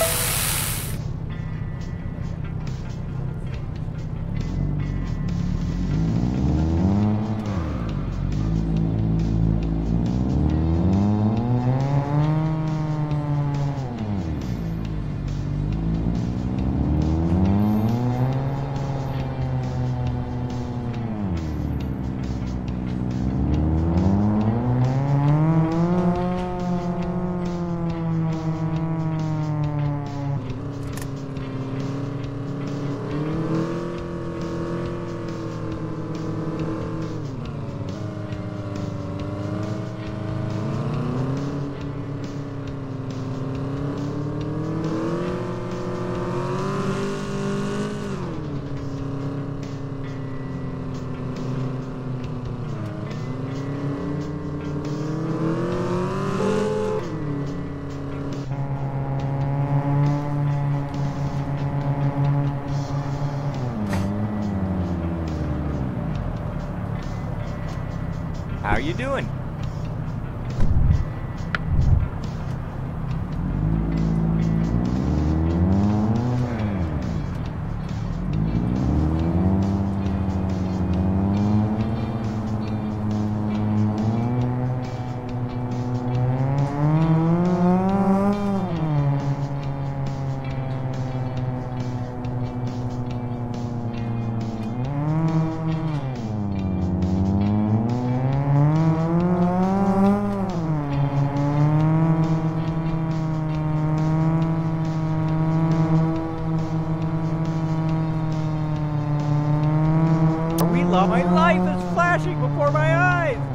you How are you doing? Lo- My life is flashing before my eyes!